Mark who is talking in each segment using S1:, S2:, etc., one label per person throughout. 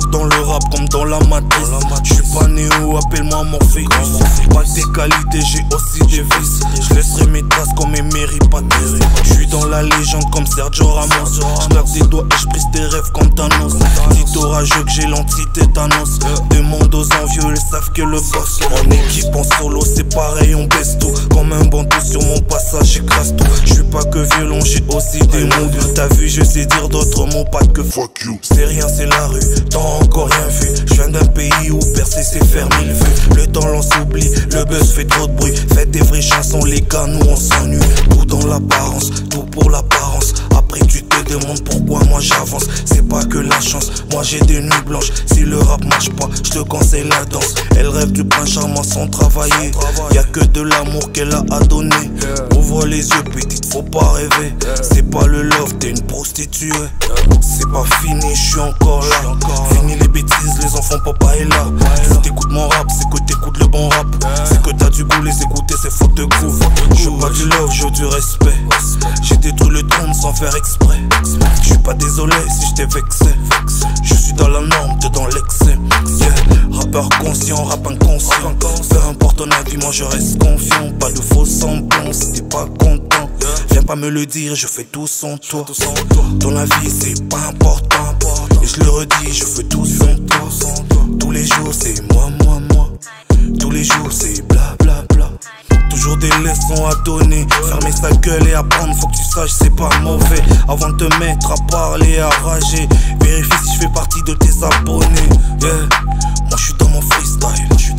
S1: rap comme dans la matrice. Je suis pas néo, appelle-moi Morpheus. Pas des qualités, j'ai aussi des vices. Je laisserai mes traces comme Emery Patrice. Je suis dans la légende comme Sergio Ramos. Je des doigts et je brise tes rêves comme Thanos. Dit orageux que j'ai l'anti-tétanos. Demande aux envieux, ils savent que le boss. En équipe, en solo, c'est pareil, on baisse tout. Comme un bandeau sur mon passage, j'écrase tout. Je suis pas que violon, j'ai aussi des moods. T'as vu, je sais dire d'autres mots, pas que fuck you. C'est rien, c'est la rue, t'as encore rien vu. Je viens d'un pays où percer c'est faire mille vues. Le temps l'on s'oublie, le buzz fait trop de bruit. Faites des vraies chansons, les gars, nous on s'ennuie. Tout dans l'apparence, tout pour l'apparence. Après tu te demandes pourquoi moi j'avance. C'est pas que la chance, moi j'ai des nuits blanches. Si le rap marche pas, je te conseille la danse. Elle rêve du prince charmant sans travailler. Y a que de l'amour qu'elle a à donner. Ouvre les yeux, petite, faut pas rêver. C'est pas le love, t'es une prostituée. C'est pas fini, je suis encore là. Fini les bêtises, les enfants, papa est là. Si t'écoutes mon rap, c'est que t'écoutes le bon rap. C'est que t'as du goût, les écouter, c'est faute de goût. Je veux pas du love, je veux du respect. Détruit le trône sans faire exprès. Je suis pas désolé si je vexé. Je suis dans la norme, t'es dans l'excès. Yeah. Conscient, rap inconscient. Peu importe ton avis, moi je reste confiant. Pas de faux semblants si t'es pas content. Viens pas me le dire, je fais tout sans toi. Ton avis c'est pas important. Et je le redis, je fais tout sans toi. Tous les jours c'est moi, moi, moi. Tous les jours c'est des leçons à donner. Fermer sa gueule et apprendre, faut que tu saches, c'est pas mauvais. Avant de te mettre à parler, à rager, vérifie si je fais partie de tes abonnés. Yeah. Moi je suis dans mon freestyle, je suis.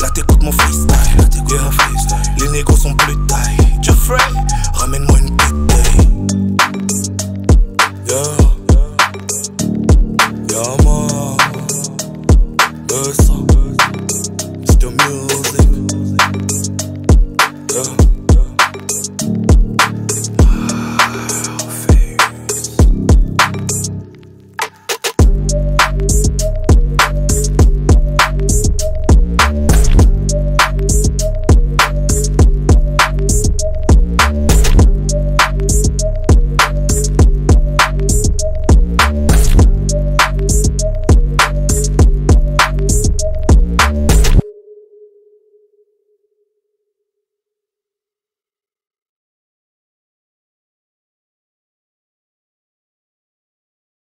S1: Là t'écoutes mon freestyle, là yeah. mon freestyle. Les négos sont plus taille. Geoffrey, ramène-moi une bouteille. Yeah. Yeah,